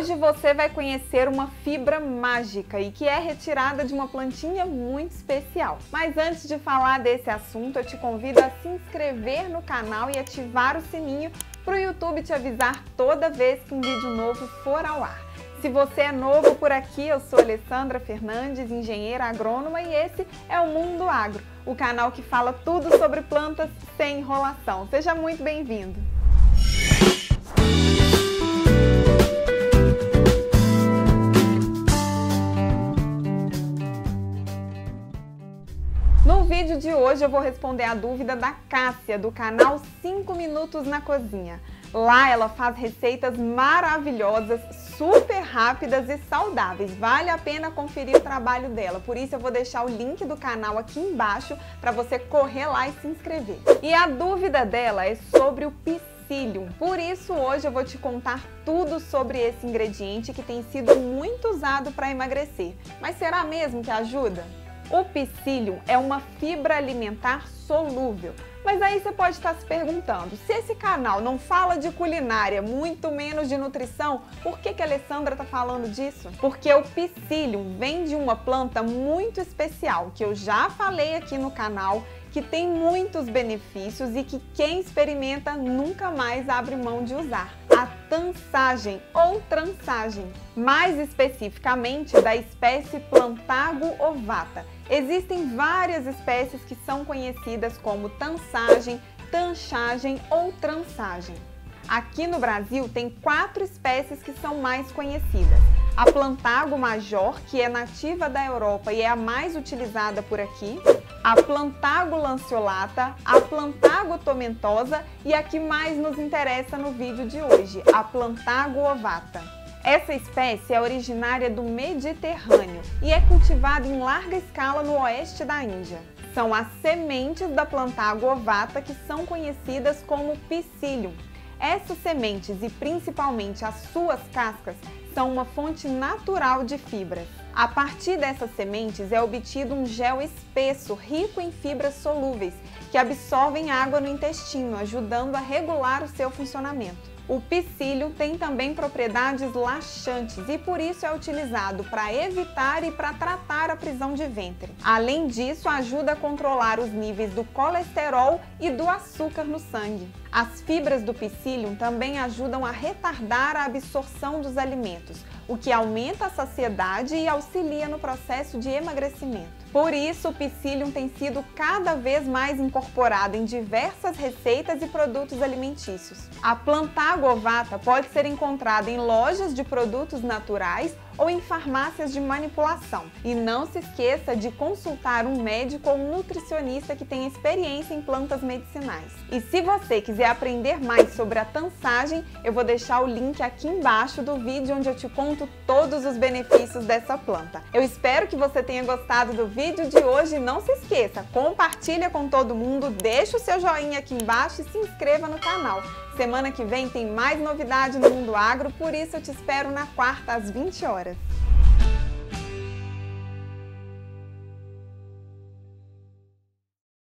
Hoje você vai conhecer uma fibra mágica e que é retirada de uma plantinha muito especial. Mas antes de falar desse assunto, eu te convido a se inscrever no canal e ativar o sininho para o YouTube te avisar toda vez que um vídeo novo for ao ar. Se você é novo por aqui, eu sou Alessandra Fernandes, engenheira agrônoma e esse é o Mundo Agro, o canal que fala tudo sobre plantas sem enrolação. Seja muito bem-vindo! Vídeo de hoje eu vou responder a dúvida da Cássia, do canal 5 Minutos na Cozinha. Lá ela faz receitas maravilhosas, super rápidas e saudáveis. Vale a pena conferir o trabalho dela. Por isso eu vou deixar o link do canal aqui embaixo para você correr lá e se inscrever. E a dúvida dela é sobre o psyllium. Por isso hoje eu vou te contar tudo sobre esse ingrediente que tem sido muito usado para emagrecer. Mas será mesmo que ajuda? O psyllium é uma fibra alimentar solúvel. Mas aí você pode estar se perguntando, se esse canal não fala de culinária, muito menos de nutrição, por que, que a Alessandra está falando disso? Porque o psyllium vem de uma planta muito especial, que eu já falei aqui no canal, que tem muitos benefícios e que quem experimenta nunca mais abre mão de usar. A tansagem ou transagem, mais especificamente da espécie Plantago ovata. Existem várias espécies que são conhecidas como tansagem, tanchagem ou transagem. Aqui no Brasil tem quatro espécies que são mais conhecidas. A Plantago major, que é nativa da Europa e é a mais utilizada por aqui a Plantago lanceolata, a Plantago tomentosa e a que mais nos interessa no vídeo de hoje, a Plantago ovata. Essa espécie é originária do Mediterrâneo e é cultivada em larga escala no oeste da Índia. São as sementes da Plantago ovata que são conhecidas como psyllium. Essas sementes e principalmente as suas cascas são uma fonte natural de fibras. A partir dessas sementes é obtido um gel espesso, rico em fibras solúveis, que absorvem água no intestino, ajudando a regular o seu funcionamento. O psyllium tem também propriedades laxantes e por isso é utilizado para evitar e para tratar a prisão de ventre. Além disso, ajuda a controlar os níveis do colesterol e do açúcar no sangue. As fibras do psyllium também ajudam a retardar a absorção dos alimentos, o que aumenta a saciedade e auxilia no processo de emagrecimento. Por isso, o psyllium tem sido cada vez mais incorporado em diversas receitas e produtos alimentícios. A Plantago ovata pode ser encontrada em lojas de produtos naturais ou em farmácias de manipulação. E não se esqueça de consultar um médico ou um nutricionista que tenha experiência em plantas medicinais. E se você quiser aprender mais sobre a tansagem, eu vou deixar o link aqui embaixo do vídeo onde eu te conto todos os benefícios dessa planta. Eu espero que você tenha gostado do vídeo de hoje não se esqueça, compartilha com todo mundo, deixa o seu joinha aqui embaixo e se inscreva no canal. Semana que vem tem mais novidade no Mundo Agro, por isso eu te espero na quarta às 20 horas hora.